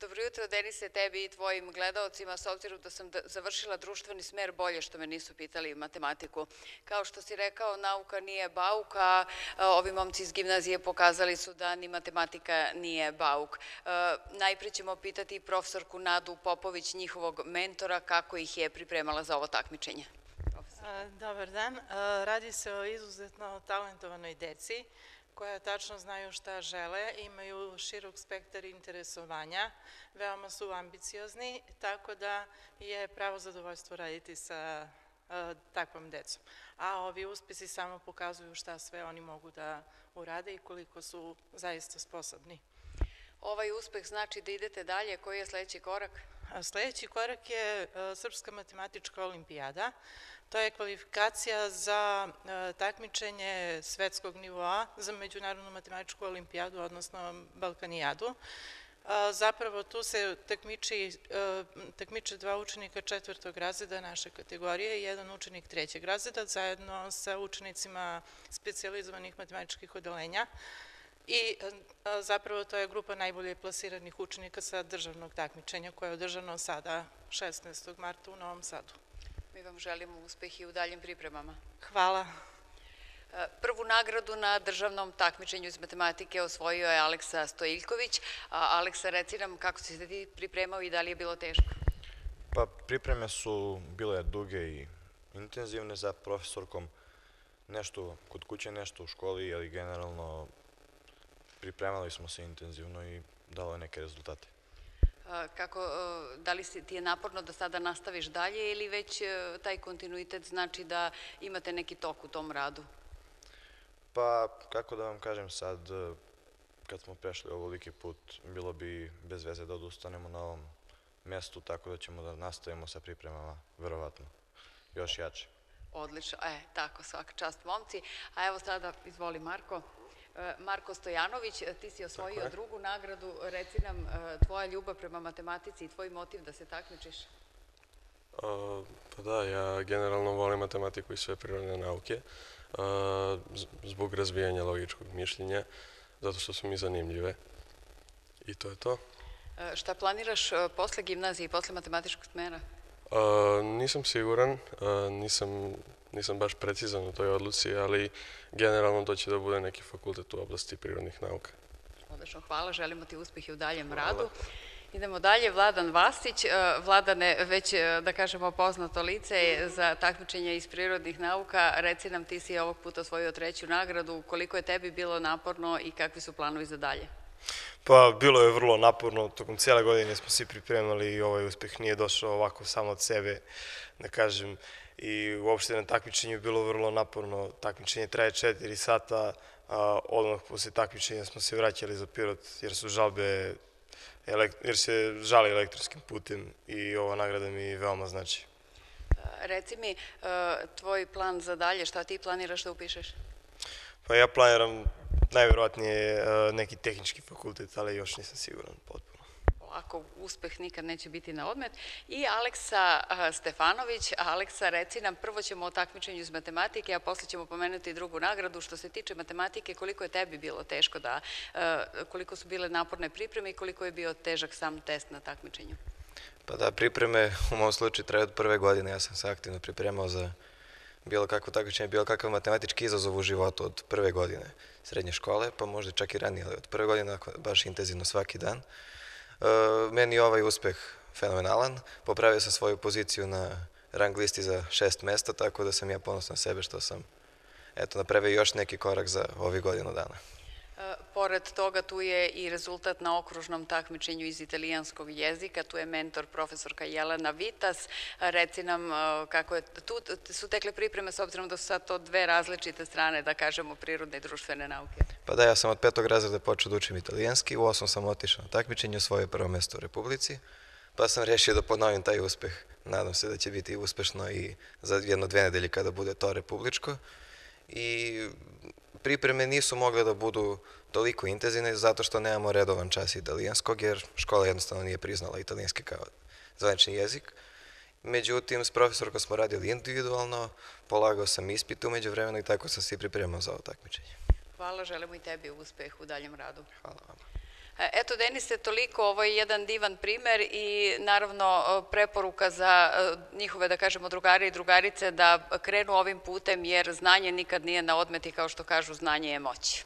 Dobro jutro, Denise, tebi i tvojim gledalcima, s obzirom da sam završila društveni smer bolje što me nisu pitali matematiku. Kao što si rekao, nauka nije bauka, ovi momci iz gimnazije pokazali su da ni matematika nije bauk. Najpre ćemo pitati profesorku Nadu Popović, njihovog mentora, kako ih je pripremala za ovo takmičenje. Dobar dan. Radi se o izuzetno talentovanoj deci koja tačno znaju šta žele, imaju širok spektar interesovanja, veoma su ambiciozni, tako da je pravo zadovoljstvo raditi sa takvom decom. A ovi uspesi samo pokazuju šta sve oni mogu da urade i koliko su zaista sposobni. Ovaj uspeh znači da idete dalje. Koji je sledeći korak? Sledeći korak je Srpska matematička olimpijada. To je kvalifikacija za takmičenje svetskog nivoa za Međunarodnu matematičku olimpijadu, odnosno Balkanijadu. Zapravo tu se takmiče dva učenika četvrtog razreda naše kategorije i jedan učenik trećeg razreda zajedno sa učenicima specializovanih matematičkih odelenja i zapravo to je grupa najbolje plasiranih učenika sa državnog takmičenja koje je održano sada 16. marta u Novom Sadu. Mi vam želimo uspeh i u daljim pripremama. Hvala. Prvu nagradu na državnom takmičenju iz matematike osvojio je Aleksa Stojiljković. Aleksa, reci nam kako si se ti pripremao i da li je bilo teško? Pa pripreme su bile duge i intenzivne za profesorkom. Nešto kod kuće, nešto u školi, ali generalno pripremali smo se intenzivno i dalo je neke rezultate. Kako, da li ti je naporno da sada nastaviš dalje ili već taj kontinuitet znači da imate neki tok u tom radu? Pa, kako da vam kažem sad, kad smo prešli ovoliki put, bilo bi bez veze da odustanemo na ovom mestu, tako da ćemo da nastavimo sa pripremama, verovatno, još jače. Odlično, e, tako, svaka čast momci. A evo sada, izvoli Marko. Marko Stojanović, ti si osvojio drugu nagradu. Reci nam tvoja ljubav prema matematici i tvoj motiv da se takmičiš. Pa da, ja generalno volim matematiku i sve prirodne nauke zbog razvijanja logičkog mišljenja, zato što su mi zanimljive. I to je to. Šta planiraš posle gimnazije i posle matematičkog smera? Nisam siguran, nisam nisam baš precizan u toj odluci, ali generalno to će da bude neki fakultet u oblasti prirodnih nauka. Odlično, hvala, želimo ti uspeh i u daljem radu. Idemo dalje, Vladan Vasić. Vladane, već da kažemo poznato lice za takmičenje iz prirodnih nauka. Reci nam, ti si ovog puta osvojio treću nagradu. Koliko je tebi bilo naporno i kakvi su planovi za dalje? Pa, bilo je vrlo naporno. Tokom cijele godine smo svi pripremali i ovaj uspeh nije došao ovako samo od sebe, da kažem i uopšte na takmičenju je bilo vrlo naporno. Takmičenje traje četiri sata, a odmah posle takmičenja smo se vraćali za Pirot jer su žalbe, jer se žali elektronskim putem i ova nagrada mi veoma znači. Reci mi, tvoj plan za dalje, šta ti planiraš da upišeš? Pa ja planiram najverovatnije neki tehnički fakultet, ali još nisam siguran potpuno ako uspeh nikad neće biti na odmet. I Aleksa Stefanović. Aleksa, reci nam, prvo ćemo o takmičenju iz matematike, a posle ćemo pomenuti drugu nagradu. Što se tiče matematike, koliko je tebi bilo teško da, koliko su bile naporne pripreme i koliko je bio težak sam test na takmičenju? Pa da, pripreme u mom slučaju traje od prve godine. Ja sam se aktivno pripremao za bilo kakvo takmičenje, bilo kakav matematički izazov u životu od prve godine srednje škole, pa možda čak i ranije, ali od prve godine baš intenzivno svaki dan. Meni je ovaj uspeh fenomenalan. Popravio sam svoju poziciju na rang listi za šest mesta, tako da sam ja ponosan na sebe što sam eto, napravio još neki korak za ovih godinu dana. Pored toga tu je i rezultat na okružnom takmičenju iz italijanskog jezika, tu je mentor profesorka Jelena Vitas. Reci nam kako je, tu su tekle pripreme s obzirom da su sad to dve različite strane, da kažemo, prirodne i društvene nauke. Pa da, ja sam od petog razreda počeo da učim italijanski, u osmom sam otišao na takmičenje, osvojio prvo mesto u Republici, pa sam rešio da ponovim taj uspeh. Nadam se da će biti uspešno i za jedno dve nedelje kada bude to republičko. I pripreme nisu mogle da budu toliko intenzivne zato što nemamo redovan čas italijanskog jer škola jednostavno nije priznala italijanski kao zvanični jezik. Međutim, s profesorkom smo radili individualno, polagao sam ispit umeđu vremena i tako sam se i pripremao za ovo takmičenje. Hvala, želimo i tebi uspeh u daljem radu. Hvala vam. E, Eto, Denise, toliko, ovo je jedan divan primer i naravno e, preporuka za e, njihove, da kažemo, drugare i drugarice da krenu ovim putem, jer znanje nikad nije na odmet i kao što kažu, znanje je moć.